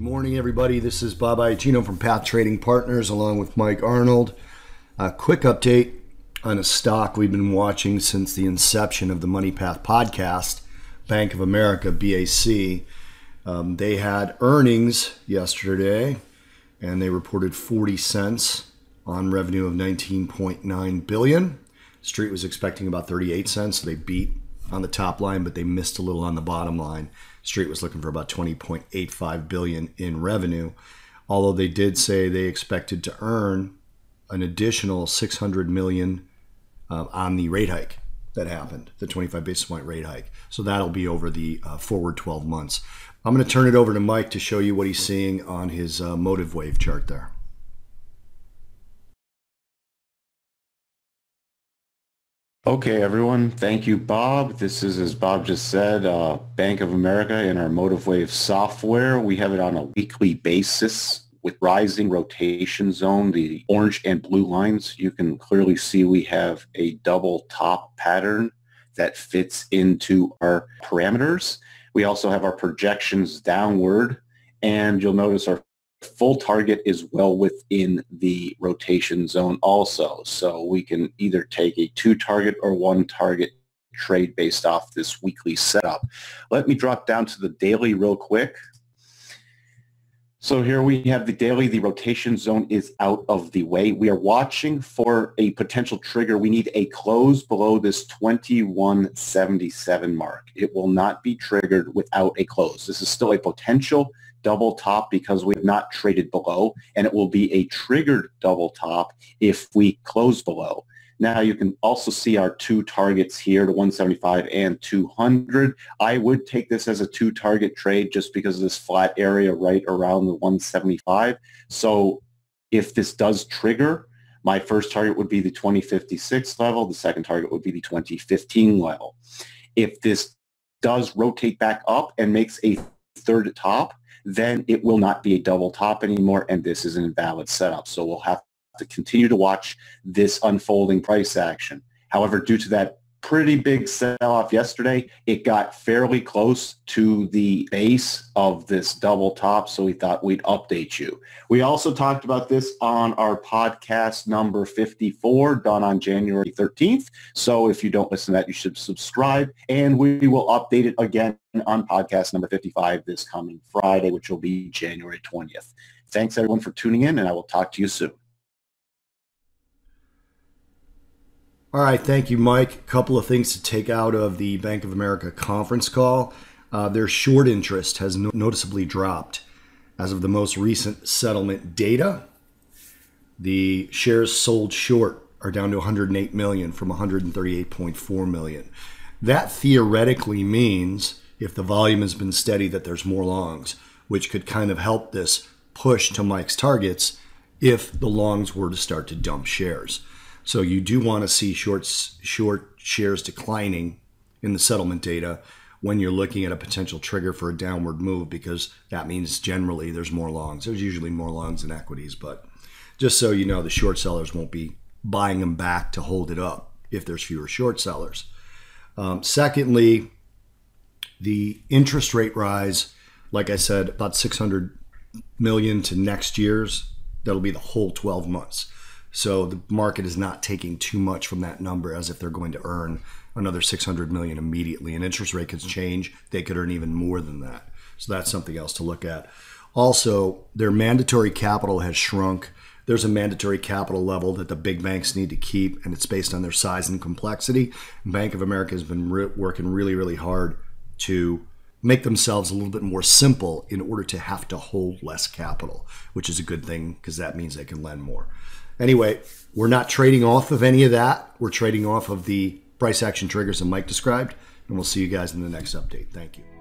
morning, everybody. This is Bob Iacino from Path Trading Partners, along with Mike Arnold. A quick update on a stock we've been watching since the inception of the Money Path podcast, Bank of America, BAC. Um, they had earnings yesterday, and they reported 40 cents on revenue of 19.9 billion. Street was expecting about 38 cents, so they beat on the top line, but they missed a little on the bottom line. Street was looking for about 20.85 billion in revenue, although they did say they expected to earn an additional 600 million uh, on the rate hike that happened, the 25 basis point rate hike. So that'll be over the uh, forward 12 months. I'm going to turn it over to Mike to show you what he's seeing on his uh, motive wave chart there. Okay, everyone. Thank you, Bob. This is, as Bob just said, uh, Bank of America in our Motive Wave software. We have it on a weekly basis with rising rotation zone, the orange and blue lines. You can clearly see we have a double top pattern that fits into our parameters. We also have our projections downward, and you'll notice our full target is well within the rotation zone also. So we can either take a two target or one target trade based off this weekly setup. Let me drop down to the daily real quick. So here we have the daily, the rotation zone is out of the way. We are watching for a potential trigger. We need a close below this 2177 mark. It will not be triggered without a close. This is still a potential double top because we have not traded below, and it will be a triggered double top if we close below. Now you can also see our two targets here, the 175 and 200. I would take this as a two target trade just because of this flat area right around the 175. So if this does trigger, my first target would be the 2056 level. The second target would be the 2015 level. If this does rotate back up and makes a third top, then it will not be a double top anymore, and this is an invalid setup. So we'll have to continue to watch this unfolding price action. However, due to that pretty big sell-off yesterday. It got fairly close to the base of this double top, so we thought we'd update you. We also talked about this on our podcast number 54, done on January 13th. So if you don't listen to that, you should subscribe, and we will update it again on podcast number 55 this coming Friday, which will be January 20th. Thanks, everyone, for tuning in, and I will talk to you soon. All right, thank you, Mike. A couple of things to take out of the Bank of America conference call. Uh, their short interest has no- noticeably dropped. As of the most recent settlement data, the shares sold short are down to 108 million from 138.4 million. That theoretically means if the volume has been steady that there's more longs, which could kind of help this push to Mike's targets if the longs were to start to dump shares. So you do want to see shorts, short shares declining in the settlement data when you're looking at a potential trigger for a downward move because that means generally there's more longs. There's usually more longs than equities, but just so you know, the short sellers won't be buying them back to hold it up if there's fewer short sellers. Um, secondly, the interest rate rise, like I said, about 600 million to next year's. That'll be the whole 12 months. So the market is not taking too much from that number as if they're going to earn another 600 million immediately. And interest rate could change; they could earn even more than that. So that's something else to look at. Also, their mandatory capital has shrunk. There's a mandatory capital level that the big banks need to keep, and it's based on their size and complexity. Bank of America has been re- working really, really hard to make themselves a little bit more simple in order to have to hold less capital, which is a good thing because that means they can lend more. Anyway, we're not trading off of any of that. We're trading off of the price action triggers that Mike described, and we'll see you guys in the next update. Thank you.